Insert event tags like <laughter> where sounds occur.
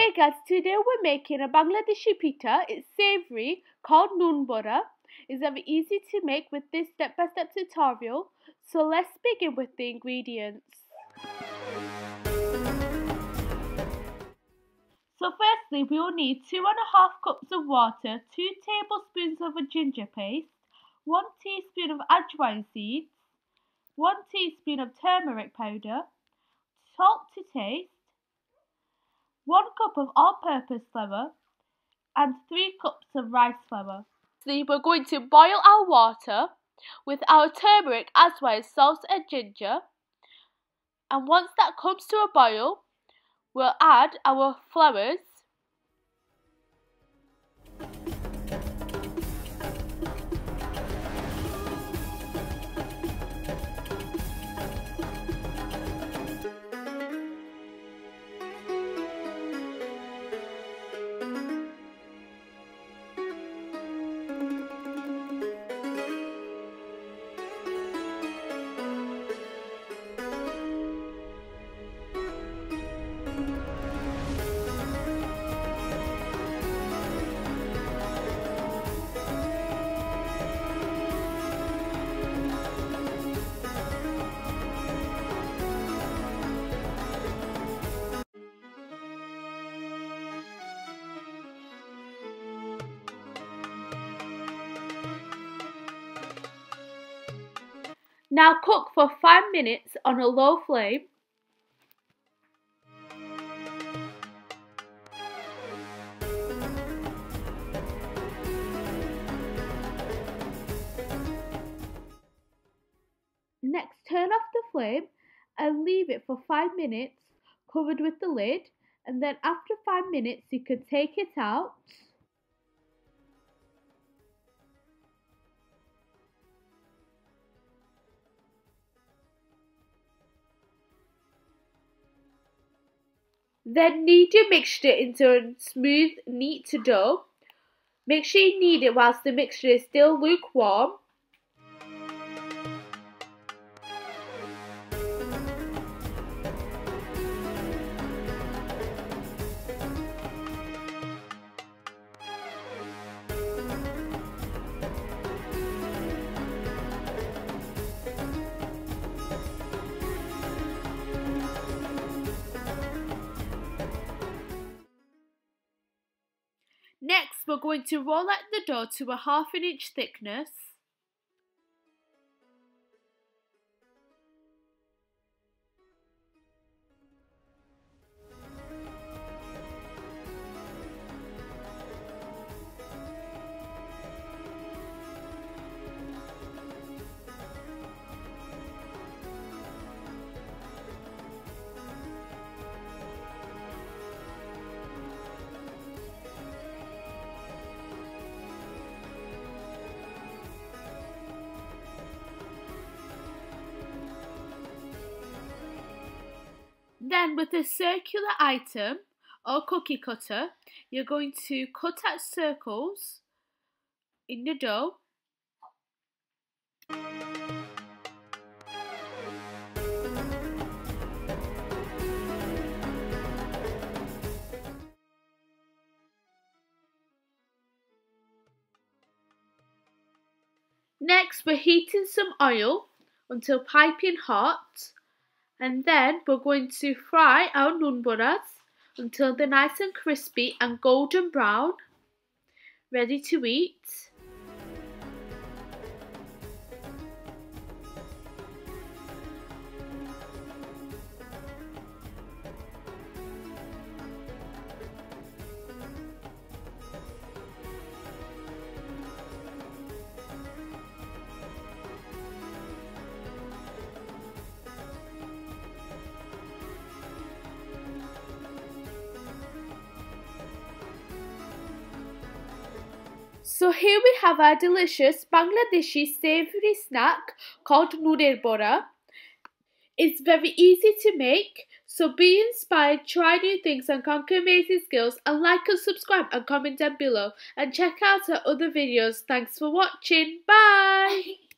Hey guys, today we're making a Bangladeshi pitha. It's savory, called noon bora. It's very easy to make with this step-by-step tutorial. So let's begin with the ingredients. So firstly, we will need two and a half cups of water, two tablespoons of a ginger paste, one teaspoon of ajwain seeds, one teaspoon of turmeric powder, salt to taste, 1 cup of all-purpose flour and 3 cups of rice flour. So we're going to boil our water with our turmeric as well as salt and ginger. And once that comes to a boil, we'll add our flours Now cook for 5 minutes on a low flame. Next turn off the flame and leave it for 5 minutes covered with the lid and then after 5 minutes you can take it out Then knead your mixture into a smooth, neat to dough. Make sure you knead it whilst the mixture is still lukewarm. Next, we're going to roll out the dough to a half an inch thickness. Then with a circular item or cookie cutter, you're going to cut out circles in the dough. Next, we're heating some oil until piping hot and then we're going to fry our noon boras until they're nice and crispy and golden brown, ready to eat. So here we have our delicious Bangladeshi savoury snack called Nooner Bora. It's very easy to make, so be inspired, try new things and conquer amazing skills and like and subscribe and comment down below and check out our other videos. Thanks for watching. Bye! <laughs>